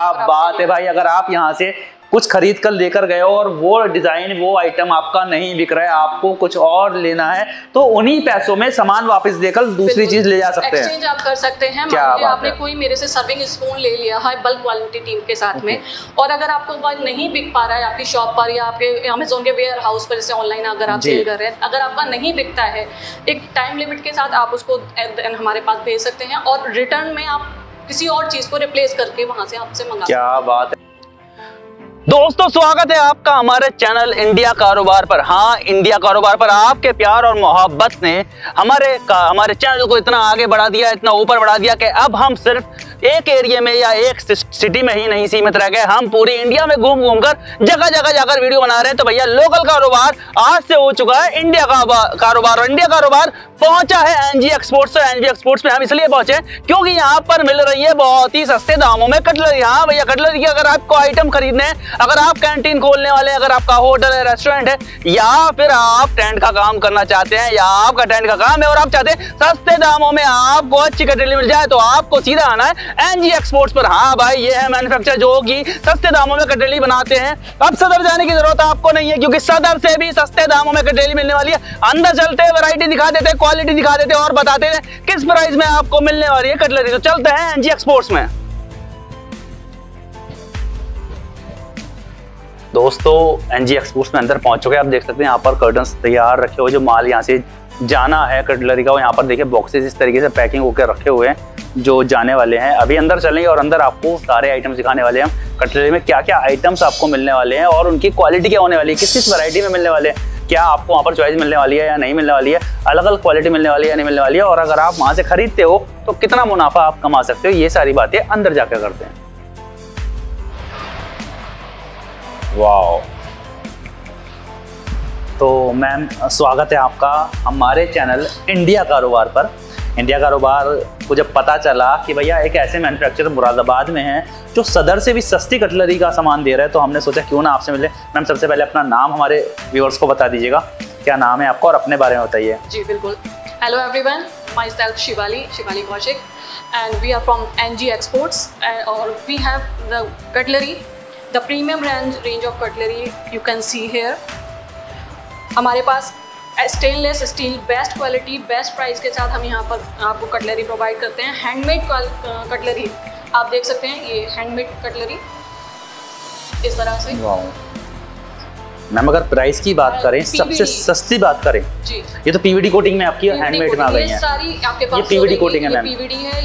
आप बात है भाई अगर आप यहाँ से कुछ खरीद कर लेकर गए और वो डिज़ाइन वो आइटम आपका नहीं बिक रहा है आपको कुछ और लेना है तो उन्हीं पैसों में सामान वापस देकर दूसरी चीज़ ले जा सकते हैं। एक्सचेंज आप कर सकते हैं। क्या बात आपने है। कोई मेरे से सर्विंग स्पून ले लिया है बल्क क्वालिटी टीम के साथ में। और अगर आपको वो नहीं बिक पा रहा है आपकी शॉप पर या आपके अमेजोन के वेयर हाउस पर जैसे ऑनलाइन अगर आप सेल कर रहे हैं अगर आपका नहीं बिकता है एक टाइम लिमिट के साथ आप उसको हमारे पास भेज सकते हैं। और रिटर्न में आप किसी और चीज़ को रिप्लेस करके वहाँ से आपसे मंगा क्या बात है। दोस्तों स्वागत है आपका हमारे चैनल इंडिया कारोबार पर। हाँ इंडिया कारोबार पर आपके प्यार और मोहब्बत ने हमारे का, हमारे चैनल को इतना आगे बढ़ा दिया इतना ऊपर बढ़ा दिया कि अब हम सिर्फ़ एक एरिया में या एक सिटी में ही नहीं सीमित रह गए। हम पूरी इंडिया में घूम घूम कर, जगह जगह जाकर वीडियो बना रहे हैं। तो भैया लोकल कारोबार आज से हो चुका है। इंडिया का कारोबार और इंडिया कारोबार पहुँचा है एनजी एक्सपोर्ट्स एनजी एक्सपोर्ट्स में हम इसलिए पहुँचे क्योंकि यहाँ पर मिल रही है बहुत ही सस्ते दामों में कटलरी। हाँ भैया, कटलरी की अगर आपको आइटम खरीदने अगर आप कैंटीन खोलने वाले अगर आपका होटल है रेस्टोरेंट है, या फिर आप टेंट का काम करना चाहते हैं, या आपका टेंट का काम है और आप चाहते हैं सस्ते दामों में आपको अच्छी कटलरी मिल जाए तो आपको सीधा आना है एनजी एक्सपोर्ट्स पर। हाँ भाई, ये है मैन्युफैक्चर जो कि सस्ते दामों में कटलरी बनाते हैं। अब सदर जाने की ज़रूरत आपको नहीं है, क्योंकि सदर से भी सस्ते दामों में कटलरी मिलने वाली है। अंदर चलते हैं वैरायटी दिखा देते हैं क्वालिटी दिखा देते हैं और बताते हैं किस प्राइस में आपको मिलने वाली है कटलरी तो चलते हैं एनजी एक्सपोर्ट्स में। दोस्तों एनजी एक्सपोर्ट्स में अंदर पहुँच चुके हैं। आप देख सकते हैं, यहाँ पर कर्टन्स तैयार रखे हुए जो माल यहाँ से जाना है कटलरी का वो यहाँ पर देखिए बॉक्सेस इस तरीके से पैकिंग होकर रखे हुए हैं। जो जाने वाले हैं अभी अंदर चलेंगे और अंदर आपको सारे आइटम्स दिखाने वाले हैं। हम कटलरी में क्या क्या आइटम्स आपको मिलने वाले हैं और उनकी क्वालिटी क्या होने वाली है किस किस वैरायटी में मिलने वाले हैं क्या आपको वहाँ पर चॉइस मिलने वाली है या नहीं मिलने वाली है अलग अलग क्वालिटी मिलने वाली है या नहीं मिलने वाली है और अगर आप वहाँ से खरीदते हो तो कितना मुनाफा आप कमा सकते हो ये सारी बातें अंदर जाकर करते हैं। वाह तो मैम स्वागत है आपका हमारे चैनल इंडिया कारोबार पर। इंडिया कारोबार जब पता चला कि भैया एक ऐसे मैन्युफैक्चरर मुरादाबाद में है जो सदर से भी सस्ती कटलरी का सामान दे रहा है तो हमने सोचा क्यों ना आपसे मिले। मैम, सबसे पहले अपना नाम हमारे व्यूअर्स को बता दीजिएगा। क्या नाम है आपका और अपने बारे में बताइए। जी, बिल्कुल। Hello everyone myself Shivali Shivali Kaushik and we are from N G exports और we have the cutlery the premium range range of cutlery you can see here हमारे पास stainless steel best quality best price के साथ हम यहाँ पर आपको cutlery provide करते हैं। हैंडमेड कटलरी आप देख सकते हैं ये हैंडमेड कटलरी इस तरह से। मैम अगर प्राइस की बात करें PVD सबसे सस्ती बात करें जी। ये तो पीवीडी कोटिंग में आपकी हैंडमेड में आ गई है। सारी आपके पास ये PVD coating है, मैम। पीवीडी है।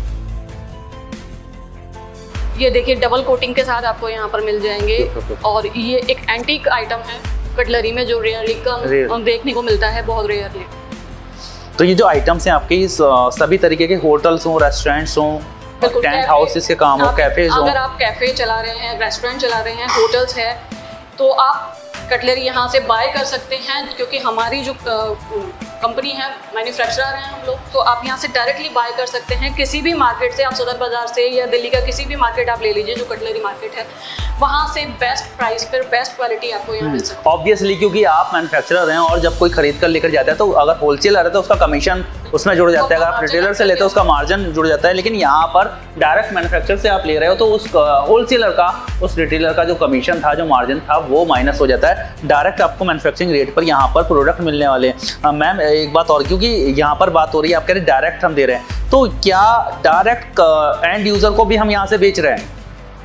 ये देखिए डबल कोटिंग के साथ आपको यहाँ पर मिल जाएँगे। और ये एक एंटीक आइटम है। कटलरी में जो रेयरली कम देखने को मिलता है बहुत रेयरली तो ये जो आइटम्स हैं आपके इस, सभी तरीके के होटल्स हों रेस्टोरेंट्स हों टेंट हाउसेस के काम हो कैफेज हो। अगर आप कैफ़े चला रहे हैं रेस्टोरेंट चला रहे हैं होटल्स है तो आप कटलरी यहाँ से बाय कर सकते हैं क्योंकि हमारी जो कंपनी है मैन्युफैक्चरर हैं हम लोग तो आप यहाँ से डायरेक्टली बाय कर सकते हैं। किसी भी मार्केट से आप सदर बाज़ार से या दिल्ली का किसी भी मार्केट आप ले लीजिए जो कटलरी मार्केट है वहाँ से बेस्ट प्राइस पर बेस्ट क्वालिटी आपको यहाँ मिल सकती है। ऑब्वियसली क्योंकि आप मैन्युफैक्चरर हैं और जब कोई खरीद कर लेकर जाता है तो अगर होलसेल आ रहा है तो उसका कमीशन उसमें जुड़ जाता है। अगर आप रिटेलर से लेते हो उसका मार्जिन जुड़ जाता है। लेकिन यहाँ पर डायरेक्ट मैन्युफैक्चर से आप ले रहे हो तो उस होलसेलर का उस रिटेलर का जो कमीशन था जो मार्जिन था वो माइनस हो जाता है। डायरेक्ट आपको मैन्युफैक्चरिंग रेट पर यहाँ पर प्रोडक्ट मिलने वाले हैं। मैम एक बात और क्योंकि यहाँ पर बात हो रही है आप कह रहे डायरेक्ट हम दे रहे हैं। तो क्या डायरेक्ट एंड यूज़र को भी हम यहाँ से बेच रहे हैं?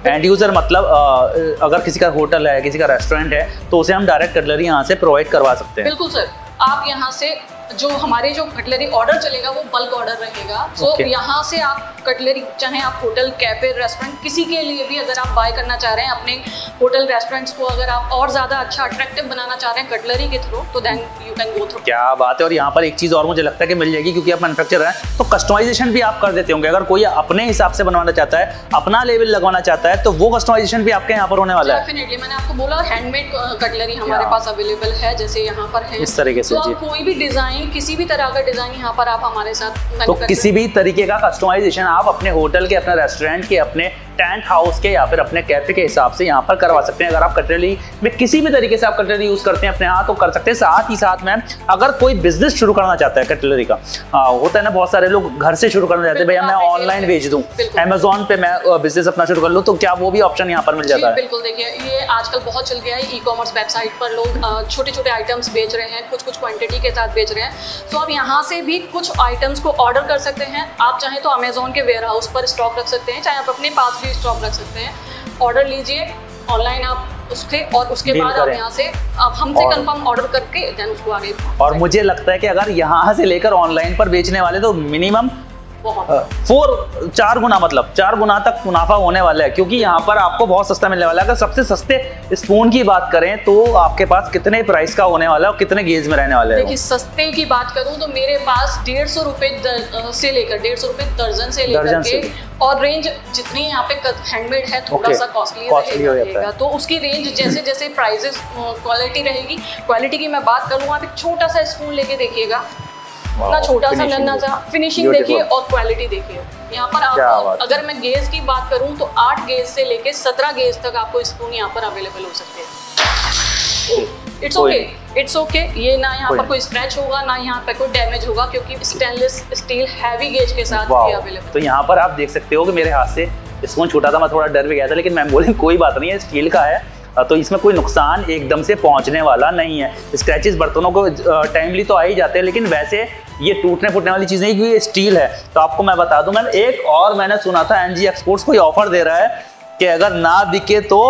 एंड यूज़र मतलब अ, अगर किसी का होटल है किसी का रेस्टोरेंट है तो उसे हम डायरेक्ट कटलरी यहाँ से प्रोवाइड करवा सकते हैं। बिल्कुल सर आप यहाँ से जो हमारे जो कटलरी ऑर्डर चलेगा वो बल्क ऑर्डर रहेगा। सो Okay. so, यहाँ से आप कटलरी चाहे आप होटल कैफ़े रेस्टोरेंट किसी के लिए भी अगर आप बाय करना चाह रहे हैं अपने होटल रेस्टोरेंट्स को अगर आप और ज़्यादा अच्छा अट्रैक्टिव बनाना चाह रहे हैं कटलरी के थ्रू तो then you can go through क्या बात है और यहाँ पर एक चीज़ और मुझे लगता है कि मिल जाएगी क्योंकि आप मैन्युफैक्चर हैं तो कस्टमाइजेशन भी आप कर देते होंगे। अगर कोई अपने हिसाब से बनवाना चाहता है अपना लेवल लगवाना चाहता है तो वो कस्टमाइजेशन भी आपके यहाँ पर होने वाला है। डेफिनेटली मैंने आपको बोला हैंडमेड कटलरी हमारे पास अवेलेबल है जैसे यहाँ पर है। इस तरीके से, तो आप कोई भी डिज़ाइन किसी भी तरह का डिज़ाइन यहाँ पर आप हमारे साथ तो किसी भी तरीके का कस्टमाइजेशन आप अपने होटल के अपने रेस्टोरेंट के अपने टेंट हाउस के या फिर अपने कैफ़े के हिसाब से यहाँ पर करवा सकते हैं। अगर आप कटलरी में किसी भी तरीके से आप कटलरी यूज़ करते हैं अपने हाथ तो कर सकते हैं। साथ ही साथ में अगर कोई बिज़नेस शुरू करना चाहता है कटलरी का आ, होता है ना बहुत सारे लोग घर से शुरू करना चाहते हैं भैया मैं ऑनलाइन भेज दूँ अमेजोन पे मैं बिज़नेस अपना शुरू कर लूँ तो क्या वो भी ऑप्शन यहाँ पर मिल जाता है? बिल्कुल देखिए ये आजकल बहुत चल गया है ई कॉमर्स वेबसाइट पर। लोग छोटे छोटे आइटम्स बेच रहे हैं कुछ कुछ क्वांटिटी के साथ बेच रहे हैं। तो आप यहाँ से भी कुछ आइटम्स को ऑर्डर कर सकते हैं। आप चाहें तो अमेजोन के वेयर हाउस पर स्टॉक रख सकते हैं चाहे आप अपने पास भी स्टॉक रख सकते हैं। ऑर्डर लीजिए ऑनलाइन आप उसके और उसके बाद आप यहाँ से आप हमसे कंफर्म ऑर्डर करके देन उसको आगे और मुझे लगता है कि अगर यहाँ से लेकर ऑनलाइन पर बेचने वाले तो मिनिमम फोर हाँ, चार गुना मतलब चार गुना तक मुनाफा होने वाला है क्योंकि यहाँ पर आपको बहुत सस्ता मिलने वाला है। अगर सबसे सस्ते स्पून की बात करें तो आपके पास कितने प्राइस का होने वाला है और कितने गेज में रहने वाले देखिए सस्ते की बात करूँ तो मेरे पास डेढ़ सौ रुपए से लेकर डेढ़ सौ रुपए दर्जन से लेकर के और रेंज जितनी यहाँ पे हैंडमेड है थोड़ा सा कॉस्टली रहेगा तो उसकी रेंज जैसे जैसे प्राइजेस क्वालिटी रहेगी क्वालिटी की मैं बात करूँ आप एक छोटा सा स्पून लेके देखिएगा। इतना छोटा सा नन्ना सा। फिनिशिंग देखिए और क्वालिटी देखिए। यहाँ पर आप अगर मैं गेज की बात करूँ तो आठ गेज से लेके सत्रह गेज तक आपको स्पून यहाँ पर अवेलेबल हो सकते हैं। इट्स ओके इट्स ओके ये ना यहाँ पर कोई स्क्रैच होगा ना यहाँ पर कोई डैमेज होगा क्योंकि स्टेनलेस स्टील हैवी गेज के साथ अवेलेबल तो यहाँ पर आप देख सकते हो कि मेरे हाथ से स्पून छोटा था मैं थोड़ा डर भी गया था लेकिन मैं बोले कोई बात नहीं है स्टील का है। तो इसमें कोई नुकसान एकदम से पहुँचने वाला नहीं है। स्क्रैचेस बर्तनों को टाइमली तो आ ही जाते हैं लेकिन वैसे ये टूटने फूटने वाली चीज़ नहीं क्योंकि ये स्टील है। तो आपको मैं बता दूँ मैम एक और मैंने सुना था एनजी एक्सपोर्ट्स कोई ऑफ़र दे रहा है कि अगर ना बिके तो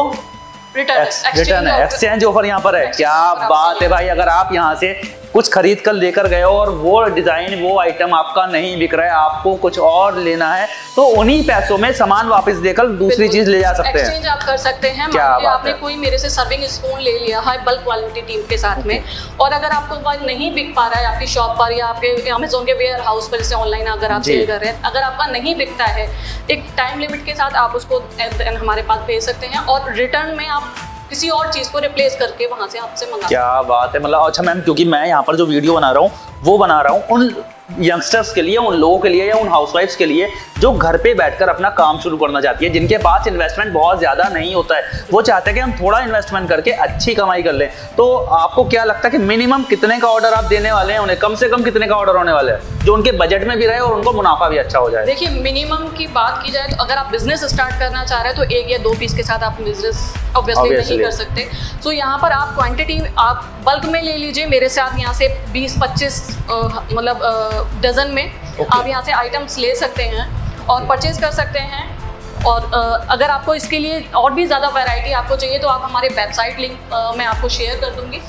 रिटर्न है। एक्सचेंज ऑफ़र यहाँ पर है। क्या बात है भाई अगर आप यहाँ से कुछ खरीद कर लेकर गए और वो डिज़ाइन वो आइटम आपका नहीं बिक रहा है आपको कुछ और लेना है तो उन्हीं पैसों में सामान वापस देकर दूसरी चीज़ ले जा सकते हैं। एक्सचेंज आप कर सकते हैं। क्या आपने है? कोई मेरे से सर्विंग स्पून ले लिया है बल्क क्वालिटी टीम के साथ में और अगर आपको वह नहीं बिक पा रहा है आपकी शॉप पर या आपके अमेजोन के वेयर हाउस पर जैसे ऑनलाइन अगर आप सेल कर रहे हैं अगर आपका नहीं बिकता है एक टाइम लिमिट के साथ आप उसको हमारे पास भेज सकते हैं और रिटर्न में आप किसी और चीज़ को रिप्लेस करके वहाँ से आपसे मंगा क्या बात है? मतलब अच्छा मैम, क्योंकि मैं यहाँ पर जो वीडियो बना रहा हूँ वो बना रहा हूँ उन यंगस्टर्स के लिए उन लोगों के लिए या उन हाउसवाइफ्स के लिए जो घर पे बैठकर अपना काम शुरू करना चाहती है जिनके पास इन्वेस्टमेंट बहुत ज़्यादा नहीं होता है। वो चाहते हैं कि हम थोड़ा इन्वेस्टमेंट करके अच्छी कमाई कर लें। तो आपको क्या लगता है कि मिनिमम कितने का ऑर्डर आप देने वाले हैं उन्हें? कम से कम कितने का ऑर्डर होने वाले हैं? जो उनके बजट में भी रहे और उनको मुनाफा भी अच्छा हो जाए। देखिए मिनिमम की बात की जाए तो अगर आप बिज़नेस स्टार्ट करना चाह रहे हैं तो एक या दो पीस के साथ आप बिज़नेस ऑब्वियसली नहीं कर सकते। तो यहाँ पर आप क्वांटिटी आप बल्क में ले लीजिए। मेरे साथ यहाँ से 20-25 मतलब डजन में okay. आप यहाँ से आइटम्स ले सकते हैं और परचेज कर सकते हैं। और अगर आपको इसके लिए और भी ज़्यादा वैरायटी आपको चाहिए तो आप हमारे वेबसाइट लिंक मैं आपको शेयर कर दूँगी।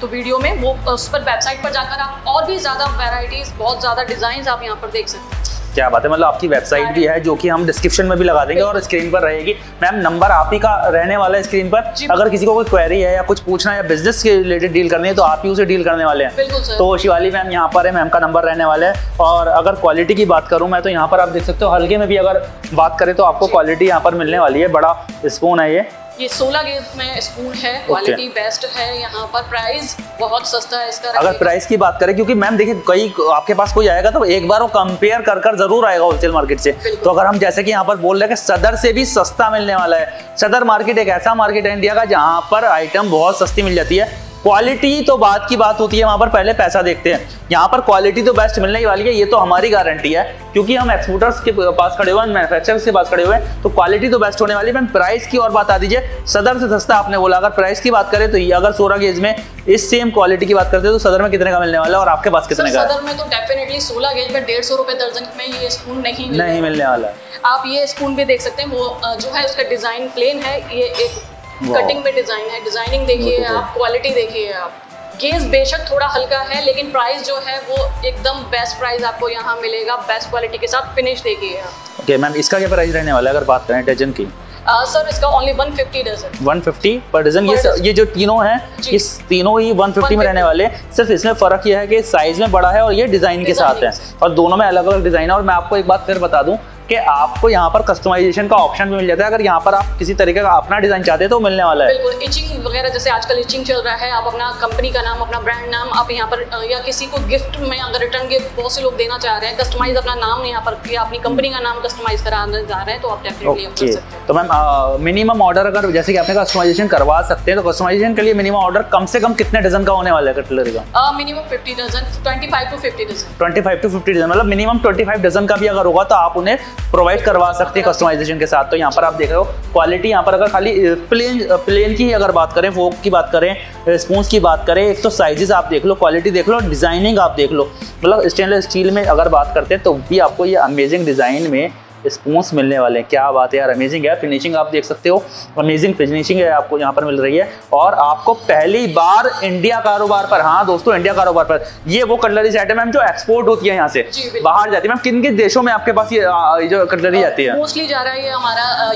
तो वीडियो में वो उस पर वेबसाइट पर जाकर आप और भी ज़्यादा वैरायटीज़ बहुत ज़्यादा डिज़ाइन आप यहाँ पर देख सकते हैं। क्या बात है? मतलब आपकी वेबसाइट भी है जो कि हम डिस्क्रिप्शन में भी लगा देंगे और स्क्रीन पर रहेगी। मैम नंबर आप ही का रहने वाला है स्क्रीन पर। अगर किसी को कोई क्वेरी है या कुछ पूछना है या बिज़नेस के रिलेटेड डील करनी है तो आप ही उसे डील करने वाले हैं। तो शिवाली मैम यहाँ पर है मैम का नंबर रहने वाला है। और अगर क्वालिटी की बात करूँ मैं तो यहाँ पर आप देख सकते हो हल्के में भी अगर बात करें तो आपको क्वालिटी यहाँ पर मिलने वाली है। बड़ा स्पून है ये। ये 16 गेज में स्कूल है क्वालिटी बेस्ट है यहाँ पर प्राइस बहुत सस्ता है इसका अगर प्राइस की बात करें क्योंकि मैम देखिए कई आपके पास कोई आएगा तो एक बार वो कंपेयर कर कर ज़रूर आएगा होलसेल मार्केट से। तो अगर हम जैसे कि यहाँ पर बोल रहे हैं कि सदर से भी सस्ता मिलने वाला है सदर मार्केट एक ऐसा मार्केट है इंडिया का जहाँ पर आइटम बहुत सस्ती मिल जाती है। क्वालिटी तो बात की बात होती है वहाँ पर पहले पैसा देखते हैं। यहाँ पर क्वालिटी तो बेस्ट मिलने ही वाली है ये तो हमारी गारंटी है क्योंकि हम एक्सपोर्टर्स के पास खड़े हुए हैं मैनुफैक्चरर्स के पास खड़े हुए हैं तो क्वालिटी तो बेस्ट होने वाली है। मैम प्राइस की और बात आ दीजिए सदर से सस्ता आपने बोला अगर प्राइस की बात करें तो ये अगर सोलह गेज में इस सेम क्वालिटी की बात करते हैं तो सदर में कितने का मिलने वाला है और आपके पास कितने का सदर में तो डेफिनेटली सोलह गेज में डेढ़ सौ रुपए दर्जन में ये स्पून नहीं नहीं मिलने वाला आप ये स्पून भी देख सकते हैं वो जो है उसका डिज़ाइन प्लेन है ये एक कटिंग में डिज़ाइन है डिज़ाइनिंग देखिए आप क्वालिटी देखिए आप। केस बेशक थोड़ा हल्का है लेकिन प्राइस जो है वो एकदम बेस्ट प्राइस आपको यहाँ मिलेगा बेस्ट क्वालिटी के साथ फिनिश देखिए ओके मैम इसका क्या प्राइस रहने वाला है अगर बात करें डजन की? सर uh, इसका ओनली 150 डजन 150 पर डजन ये ये जो तीनों हैं इस तीनों ही 150 में रहने वाले हैं। सिर्फ़ इसमें फ़र्क ये है कि साइज़ में बड़ा है और ये डिज़ाइन के साथ है। और दोनों में अलग अलग डिज़ाइन है। और मैं आपको एक बात फिर बता दूँ कि आपको यहाँ पर कस्टमाइजेशन का ऑप्शन भी मिल जाता है। अगर यहाँ पर आप किसी तरीके का अपना डिज़ाइन चाहते हैं तो मिलने वाला है। बिल्कुल इचिंग वगैरह जैसे आजकल इचिंग चल रहा है आप अपना कंपनी का नाम अपना ब्रांड नाम आप यहाँ पर या किसी को गिफ्ट में अगर रिटर्न गिफ्ट बहुत से लोग देना चाह रहे हैं कस्टमाइज अपना नाम यहाँ पर अपनी कंपनी का नाम कस्टमाइज कराने जा रहे हैं तो आप डेफिनेटली आप कर सकते हैं। तो मैम मिनिमम ऑर्डर अगर जैसे कि आपने कस्टमाइजेशन करवा सकते हैं तो कस्टमाइजेशन के लिए मिनिमम ऑर्डर कम से कम कितने डजन का होने वाला है कटलरी का? Minimum fifty dozen twenty five to fifty dozen 25 to 50 dozen मतलब मिनिमम 25 डजन का भी अगर होगा तो आप उन्हें प्रोवाइड करवा सकते हैं कस्टमाइजेशन के साथ। तो यहाँ पर आप देख रहे हो क्वालिटी यहाँ पर अगर खाली प्लेन प्लेन की अगर बात करें फोक की बात करें स्पूंस की बात करें, एक तो साइजेस आप देख लो क्वालिटी देख लो डिज़ाइनिंग आप देख लो। मतलब स्टेनलेस स्टील में अगर बात करते हैं तो भी आपको ये अमेजिंग डिज़ाइन में स्पूंस मिलने वाले हैं। क्या बात है यार अमेजिंग है। फिनिशिंग आप देख सकते हो। अमेजिंग फिनिशिंग है आपको यहाँ पर मिल रही है। और आपको पहली बार इंडिया कारोबार पर हाँ दोस्तों इंडिया कारोबार पर ये वो कटलरी सेट है मैम जो एक्सपोर्ट होती है यहाँ से। बाहर जाती है। मैम किन किन देशों में आपके पास ये जो कटलरी जाती है? मोस्टली जा रहा है ये हमारा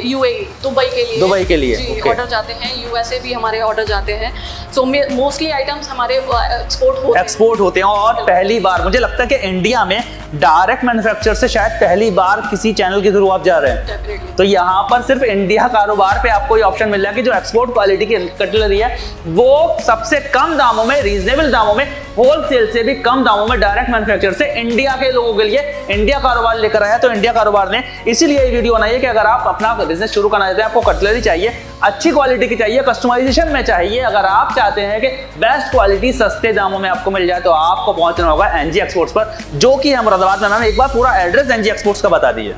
यूए दुबई के लिए। दुबई के लिए, ऑर्डर जाते हैं। यूएसए भी हमारे ऑर्डर जाते हैं। सो मोस्टली आइटम्स हमारे एक्सपोर्ट होते हैं। एक्सपोर्ट होते हैं। और पहली बार मुझे लगता है कि इंडिया में डायरेक्ट मैन्युफैक्चर से शायद पहली बार किसी चैनल के थ्रू आप जा रहे हैं। तो यहाँ पर सिर्फ़ इंडिया कारोबार पे आपको ये ऑप्शन मिल रहा है कि जो एक्सपोर्ट क्वालिटी की कटलरी है वो सबसे कम दामों में रीजनेबल दामों में होलसेल से भी कम दामों में डायरेक्ट मैन्युफैक्चर से इंडिया के लोगों के लिए इंडिया कारोबार लेकर आया तो इंडिया कारोबार ने इसीलिए ये वीडियो बनाई है कि अगर आप अपना बिज़नेस शुरू करना चाहते हैं आपको कटलरी चाहिए अच्छी क्वालिटी की चाहिए कस्टमाइजेशन में चाहिए। अगर आप चाहते हैं कि बेस्ट क्वालिटी सस्ते दामों में आपको मिल जाए तो आपको पहुँचना होगा एनजी एक्सपोर्ट्स पर, जो कि है मुरादाबाद में। मैम, एक बार पूरा एड्रेस एनजी एक्सपोर्ट्स का बता दीजिए।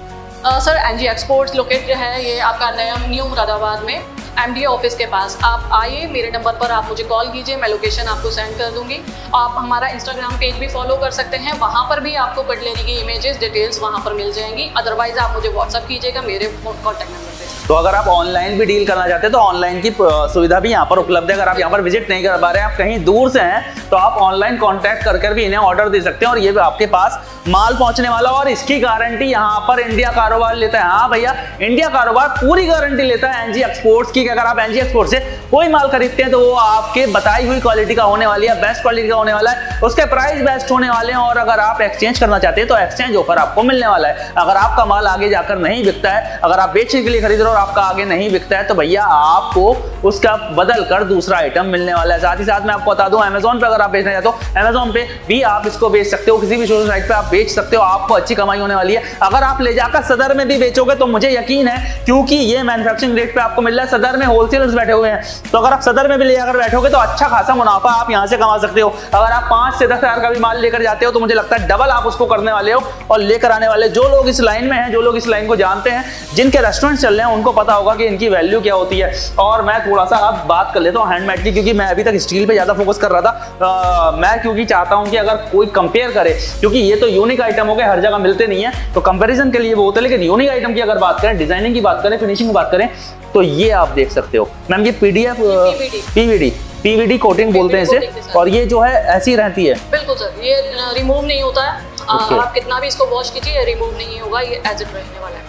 सर एनजी एक्सपोर्ट्स लोकेट जो है, ये आपका नया न्यू मुरादाबाद में एमडीए ऑफ़िस के पास। आप आइए, मेरे नंबर पर आप मुझे कॉल कीजिए, मैं लोकेशन आपको सेंड कर दूँगी। आप हमारा इंस्टाग्राम पेज भी फॉलो कर सकते हैं, वहाँ पर भी आपको कटलेरी की इमेजेस डिटेल्स वहाँ पर मिल जाएँगी। अदरवाइज़ आप मुझे व्हाट्सअप कीजिएगा, मेरे कॉन्टैक्ट नंबर तो अगर आप ऑनलाइन भी डील करना चाहते हैं तो ऑनलाइन की सुविधा भी यहाँ पर उपलब्ध है। अगर आप यहाँ पर विज़िट नहीं कर पा रहे हैं, आप कहीं दूर से हैं तो आप ऑनलाइन कॉन्टैक्ट कर कर भी इन्हें ऑर्डर दे सकते हैं। और ये भी आपके पास माल पहुँचने वाला और इसकी गारंटी यहाँ पर इंडिया कारोबार लेता है। हाँ भैया इंडिया कारोबार पूरी गारंटी लेता है एनजी एक्सपोर्ट्स की अगर आप एनजी एक्सपोर्ट से कोई माल खरीदते हैं तो वो आपके बताई हुई क्वालिटी का होने वाली है बेस्ट क्वालिटी का होने वाला है, उसके प्राइस बेस्ट होने वाले हैं और अगर आप एक्सचेंज करना चाहते हैं तो एक्सचेंज ऑफ़र आपको मिलने वाला है। अगर आपका माल आगे जाकर नहीं बिकता है, अगर आप बेचने के लिए खरीद रहे हो और आपका आगे नहीं बिकता है तो भैया आपको उसका बदल कर दूसरा आइटम मिलने वाला है। साथ ही साथ मैं आपको बता दूँ अमेजोन पे अगर आप बेचना चाहते हो अमेजोन पे भी आप इसको बेच सकते हो, किसी भी सोशल साइट पे आप बेच सकते हो, आपको अच्छी कमाई होने वाली है। अगर आप ले जाकर सदर में भी बेचोगे तो मुझे यकीन है, क्योंकि ये मैन्युफैक्चरिंग रेट पे आपको मिल रहा है, सदर में होलसेलर्स बैठे हुए हैं तो अगर आप सदर में भी ले जाकर बैठोगे तो अच्छा खासा मुनाफा आप यहाँ से कमा सकते हो। अगर आप पाँच से दस हज़ार का भी माल लेकर जाते हो तो मुझे लगता है डबल आप उसको करने वाले हो और लेकर आने वाले जो लोग इस लाइन में हैं, जो लोग इस लाइन को जानते हैं, जिनके रेस्टोरेंट चल रहे हैं, उनको पता होगा कि इनकी वैल्यू क्या होती है। और मैं थोड़ा सा अब बात कर लेता हूँ हैंडमेड की, क्योंकि मैं अभी तक स्टील पर ज़्यादा फोकस कर रहा था। मैं क्योंकि चाहता हूँ कि अगर कोई कंपेयर करे, क्योंकि ये तो यूनिक आइटम हो गए, हर जगह मिलते नहीं है। तो कंपेरिजन के लिए वो होता है, लेकिन यूनिक आइटम की अगर बात करें डिज़ाइनिंग की बात करें फिनिशिंग की बात करें तो ये आप देख सकते हो। मैम, ये PDF PVD PVD. PVD. Coating बोलते हैं इसे। और ये जो है ऐसी रहती है। बिल्कुल सर ये रिमूव नहीं होता। है Okay. आप कितना भी इसको वॉश कीजिए रिमूव नहीं होगा ये एज इट रहने वाला है।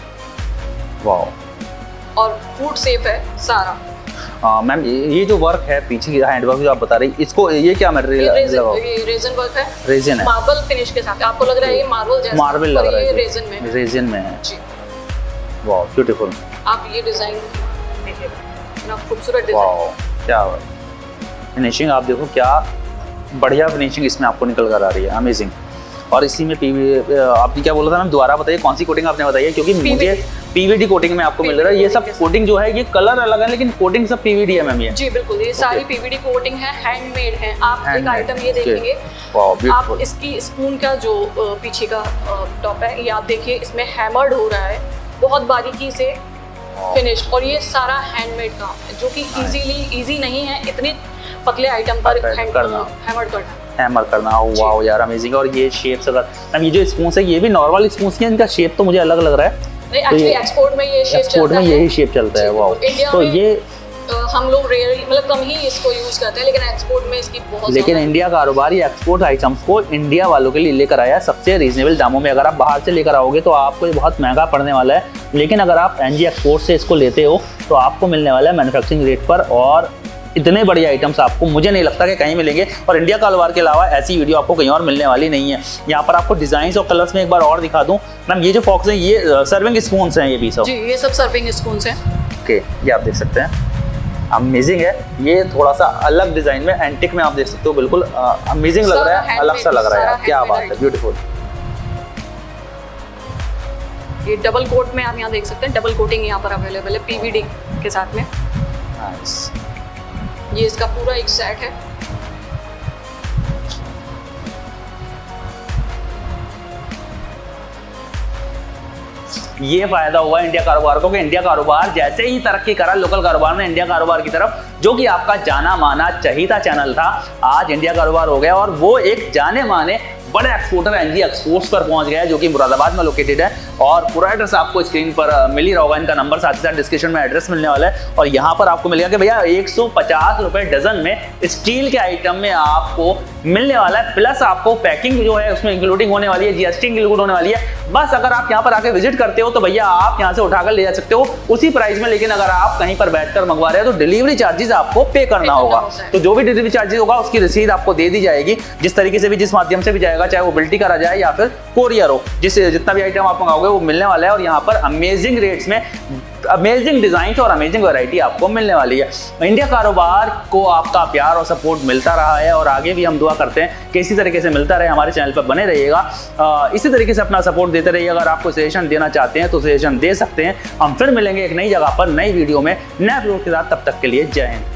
वाह और फ़ूड सेफ़ है सारा। हाँ मैम ये जो वर्क है पीछे की हैंडवर्क जो आप बता रही इसको ये क्या मटेरियल रेजन रेजन वर्क है। रेजिन है। मार्बल फिनिश के साथ। आपको लग रहा है ये मार्बल जैसा मार्बल लग रहा ये है रेजन में है। रेजिन में है। जी। वाह ब्यूटीफुल आप ये डिज़ाइन देखिएगा। इतना खूबसूरत क्या फिनिशिंग आप देखो क्या बढ़िया फिनिशिंग इसमें आपको निकल कर आ रही है अमेजिंग और इसी में पीवी आपने क्या बोला था मैम दोबारा बताइए कौन सी कोटिंग आपने बताई है? क्योंकि मुझे पीवीडी कोटिंग में आपको मिल रहा है। ये सब कोटिंग जो है ये कलर अलग है लेकिन कोटिंग सब पीवीडी है मैम ये। जी बिल्कुल ये सारी पीवीडी कोटिंग है हैंडमेड है। आप एक आइटम ये देखेंगे। आप इसकी स्पून का जो पीछे का टॉप है ये आप देखिए इसमें हैमर्ड हो रहा है। बहुत बारीकी से फिनिश और ये सारा हैंडमेड काम है जो कि इजीली इजी नहीं है इतने पतले आइटम पर हैंड करना। हैमर करना। हैमर करना वाओ यार अमेजिंग और ये शेप्स अगर मैम ये जो स्पून है ये भी नॉर्मल स्पून है इनका शेप तो मुझे अलग लग रहा है। नहीं तो एक्चुअली एक्सपोर्ट में ये शेप एक्सपोर्ट चलता में है। यही शेप चलता है वाओ तो ये हम लोग रेयर मतलब कम ही इसको यूज़ करते हैं लेकिन एक्सपोर्ट में इसकी बहुत लेकिन इंडिया कारोबार एक्सपोर्ट आइटम्स को इंडिया वालों के लिए लेकर आया सबसे रीजनेबल दामों में। अगर आप बाहर से लेकर आओगे तो आपको ये बहुत महँगा पड़ने वाला है। लेकिन अगर आप एनजी एक्सपोर्ट से इसको लेते हो तो आपको मिलने वाला है मैन्युफैक्चरिंग रेट पर। और इतने बढ़िया आइटम्स आपको मुझे नहीं लगता कि कहीं मिलेंगे। और इंडिया कारोबार के अलावा ऐसी वीडियो आपको कहीं और मिलने वाली नहीं है। यहाँ पर आपको डिज़ाइन और कलर्स में एक बार और दिखा दूँ। मैम ये जो फॉक्स है ये सर्विंग स्पून हैं ये भी सब? जी ये सब सर्विंग स्पून हैं। ओके ये आप देख सकते हैं। अमेजिंग है। ये थोड़ा सा अलग डिज़ाइन में एंटिक में आप देख सकते हो बिल्कुल अमेजिंग लग रहा है अलग सा लग रहा है क्या बात है ब्यूटीफुल ये डबल कोट में आप यहाँ देख सकते हैं डबल कोटिंग यहाँ पर अवेलेबल है पीवीडी के साथ में। Nice. ये इसका पूरा एक सेट है। ये फ़ायदा हुआ इंडिया कारोबार को। कि इंडिया कारोबार जैसे ही तरक्की करा लोकल कारोबार ने इंडिया कारोबार की तरफ़, जो कि आपका जाना माना चहीता चैनल था, आज इंडिया कारोबार हो गया और वो एक जाने माने बड़े एक्सपोर्टर एनजी एक्सपोर्ट्स पर पहुँच गया जो कि मुरादाबाद में लोकेटेड है। और पूरा एड्रेस आपको स्क्रीन पर मिल ही रहा होगा। इनका नंबर साथ ही साथ डिस्क्रिप्शन में एड्रेस मिलने वाला है। और यहाँ पर आपको मिलेगा कि भैया एक सौ डजन में स्टील के आइटम में आपको मिलने वाला है। प्लस आपको पैकिंग जो है उसमें इंक्लूडिंग होने वाली है जीएसटी इंक्लूड होने वाली है। बस अगर आप यहाँ पर आके विज़िट करते हो तो भैया आप यहाँ से उठाकर ले जा सकते हो। उसी प्राइस में लेकिन अगर आप कहीं पर बैठकर मंगवा रहे हो तो डिलीवरी चार्जेस आपको पे करना होगा। तो जो भी डिलीवरी चार्जेस होगा उसकी रसीद आपको दे दी जाएगी। जिस तरीके से भी जिस माध्यम से भी जाएगा चाहे वो बिल्टी करा जाए या फिर कोरियर हो। जिस जितना भी आइटम आप मंगाओगे वो मिलने वाला है और यहाँ पर अमेजिंग रेट्स में अमेजिंग डिज़ाइन और अमेजिंग वैरायटी आपको मिलने वाली है। इंडिया कारोबार को आपका प्यार और सपोर्ट मिलता रहा है और आगे भी हम दुआ करते हैं कि इसी तरीके से मिलता रहे, हमारे चैनल पर बने रहिएगा। इसी तरीके से अपना सपोर्ट देते रहिए अगर आपको सजेशन देना चाहते हैं तो सजेशन दे सकते हैं। हम फिर मिलेंगे एक नई जगह पर, नई वीडियो में, नए अपलोड के साथ। तब तक के लिए जय हिंद।